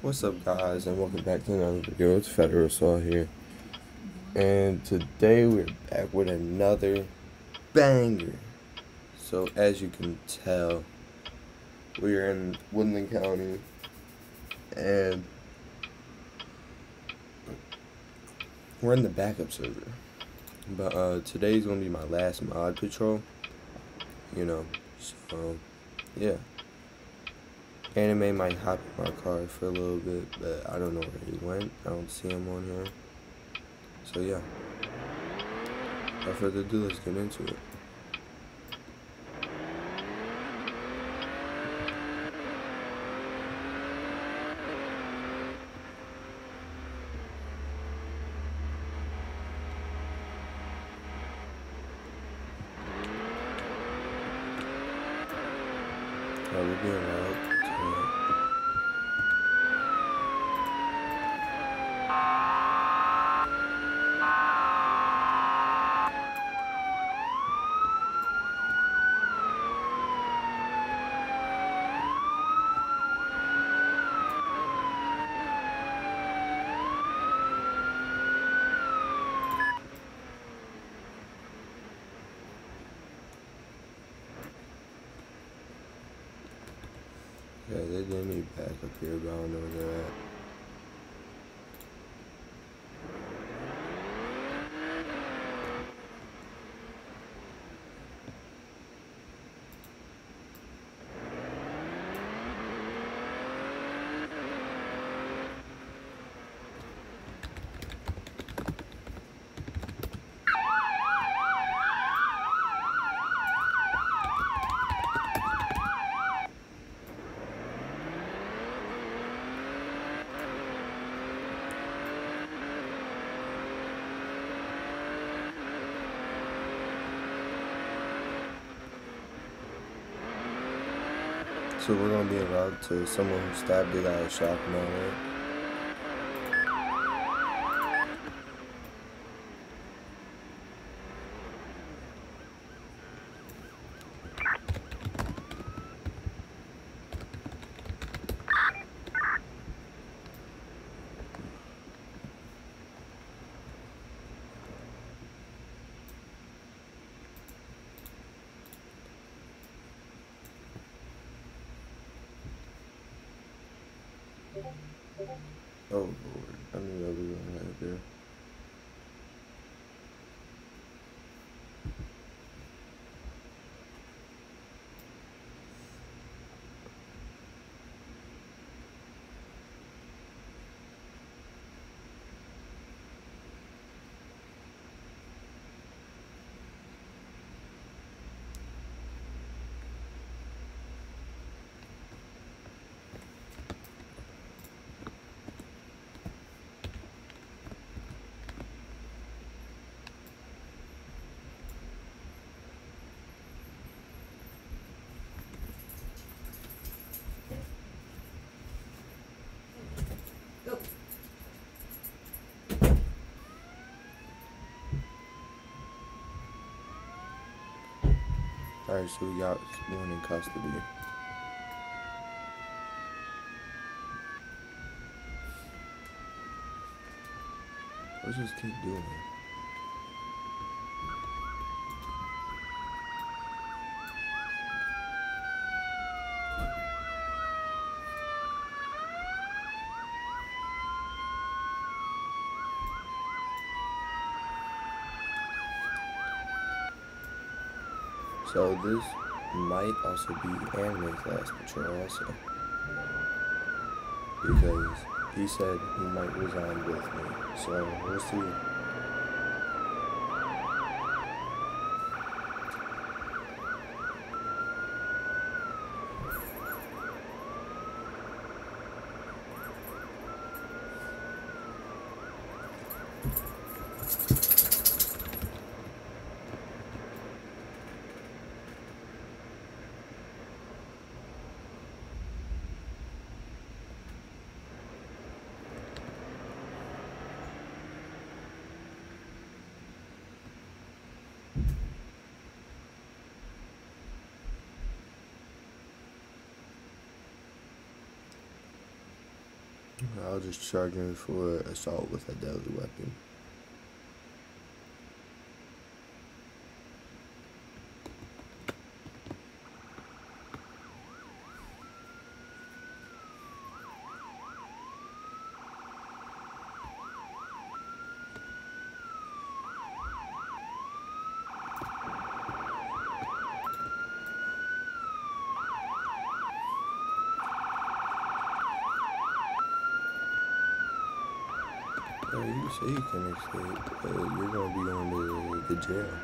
What's up guys and welcome back to another video. It's Federal Saw here. And today we're back with another banger. So as you can tell, we're in Woodland County and we're in the backup server. But uh today's gonna be my last mod patrol. You know, so yeah. Anime might hop in my car for a little bit, but I don't know where he went. I don't see him on here. So yeah. Without further ado, let's get into it. I will be allowed to Yeah, up here, but I at. So we're gonna be allowed to someone who stabbed it at a shop now? Oh lord, I knew that was gonna happen there. Alright, so we got one in custody. What's this kid doing? So this might also be Anime's last patrol also. Because he said he might resign with me. So we'll see. I'll just charge him for assault with a deadly weapon. Oh, you say you can escape, but you're gonna be going to the jail.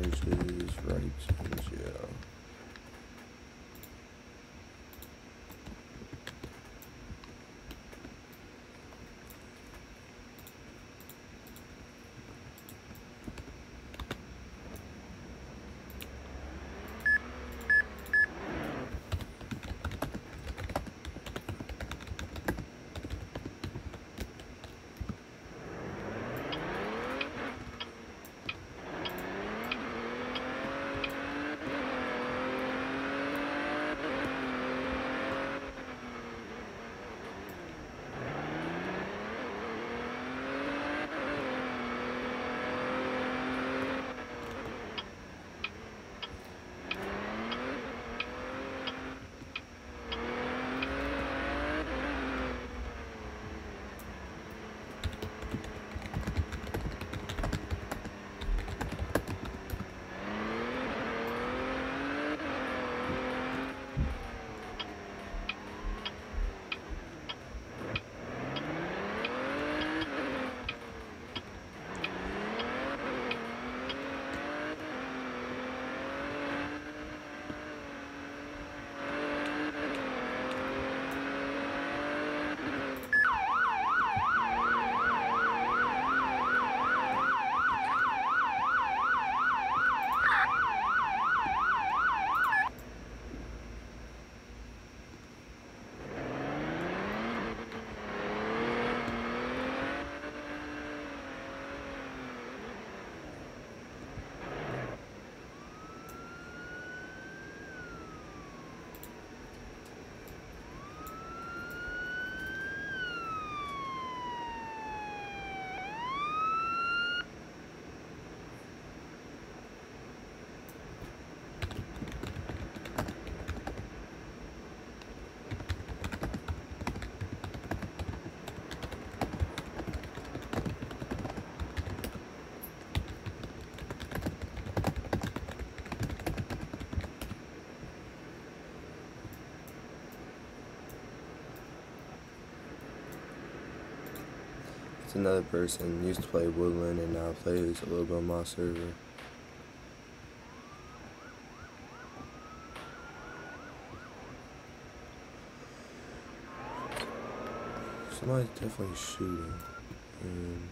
Charges right It's another person. Used to play Woodland and now plays a little bit on my server. Somebody's definitely shooting. And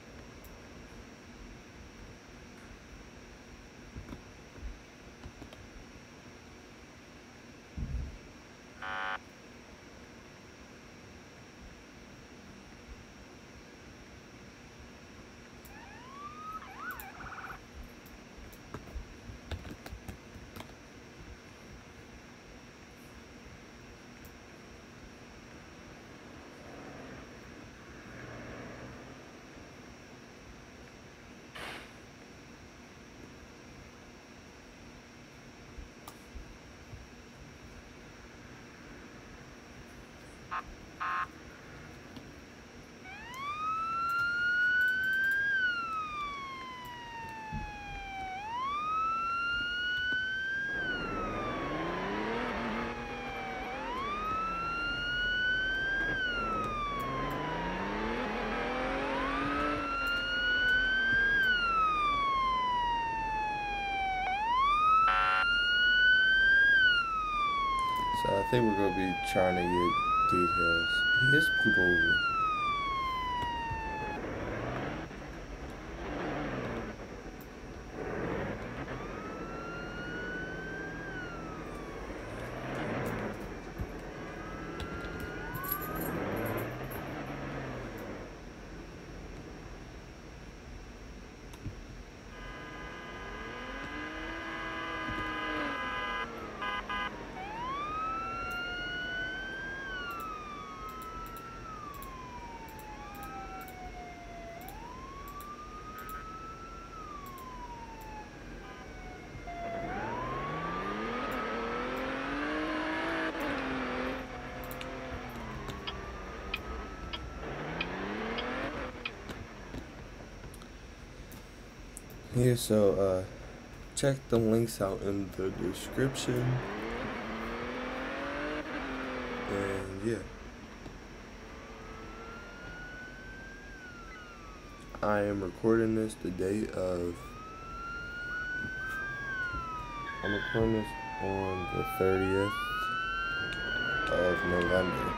think we're gonna be trying to get details. He is pulled over. Yeah, so uh, check the links out in the description. And yeah. I am recording this the day of. I'm recording this on the 30th of November.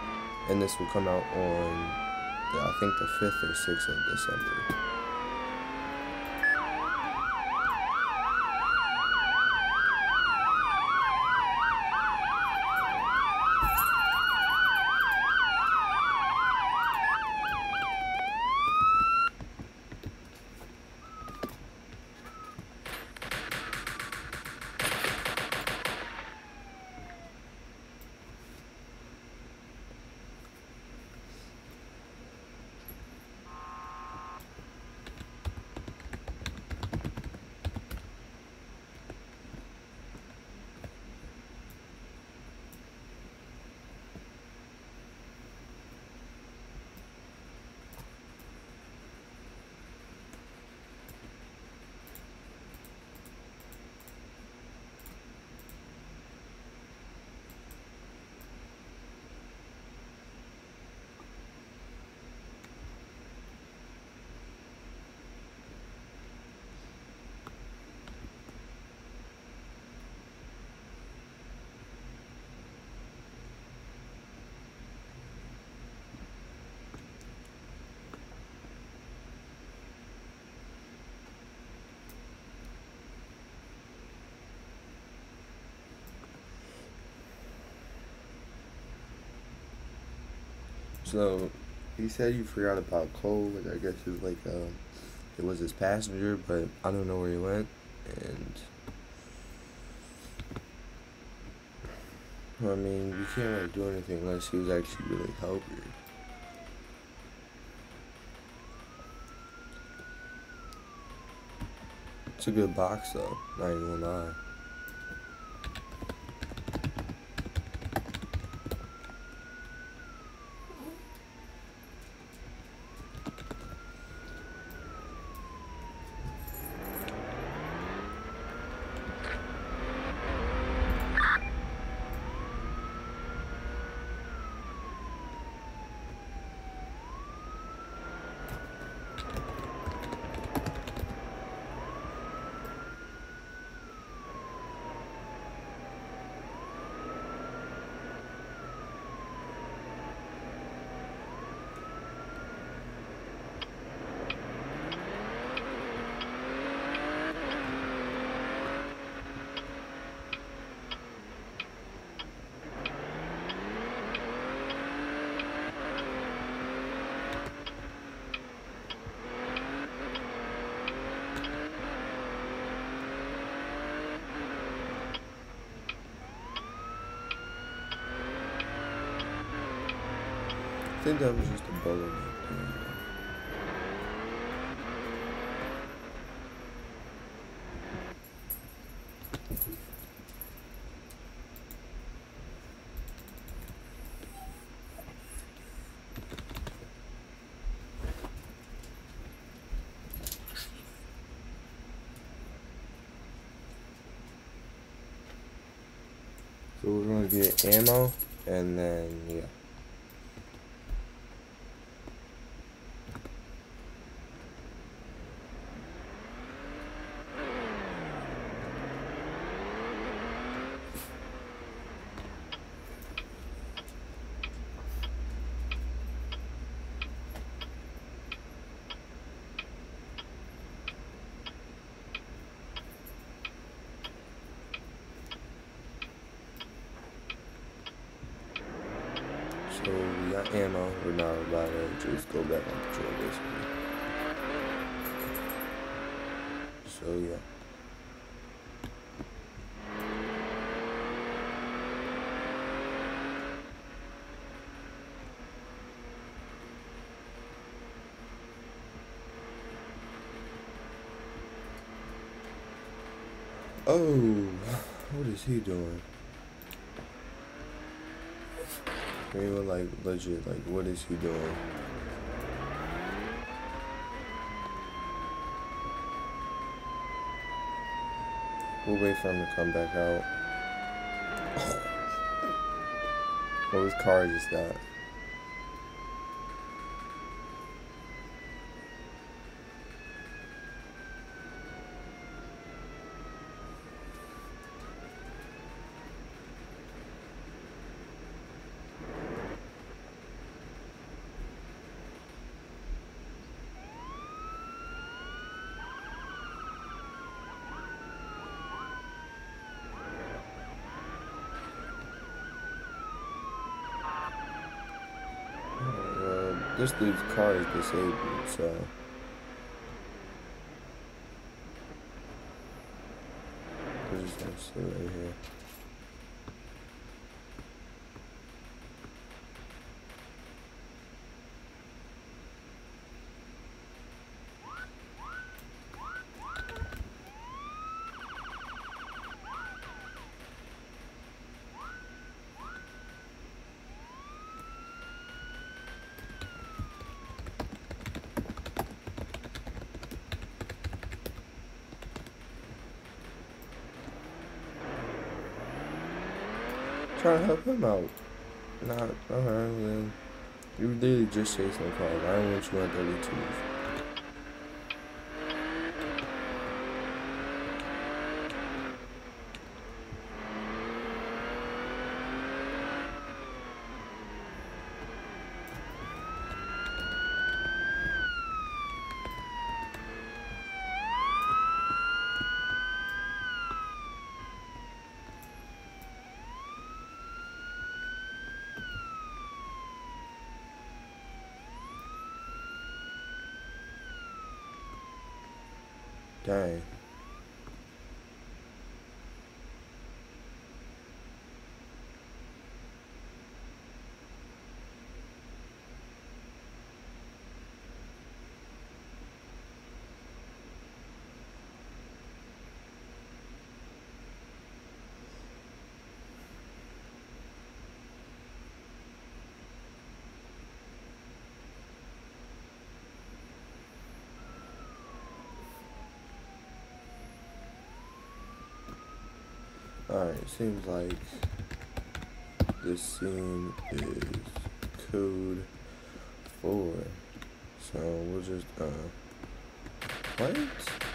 And this will come out on, the, I think, the 5th or 6th of December. So he said you forgot about Cole, which I guess is like um, it was his passenger, but I don't know where he went. And I mean, you can't really do anything unless he was actually really helping. It's a good box though, not even gonna lie. Think that was just a bowler. So we're gonna get ammo and then yeah. Got ammo, we're not allowed to just go back on patrol basically. So yeah. Oh, what is he doing? Anyone like legit, like what is he doing? We'll wait for him to come back out. Oh, his car just got. This dude's car is disabled, so. We're just gonna sit right here. Trying to help him out. Not, alright, then. You literally just chasing a car. I don't want you on 32. Dang. Alright, seems like this scene is code 4. So we'll just, uh, what?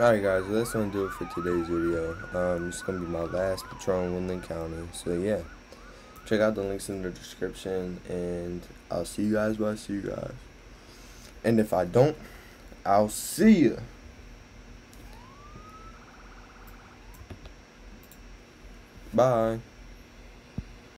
Alright guys, well, that's gonna do it for today's video. Um, it's gonna be my last patrol in Woodland County. So yeah, check out the links in the description, and I'll see you guys when I see you guys. And if I don't, I'll see you. Bye.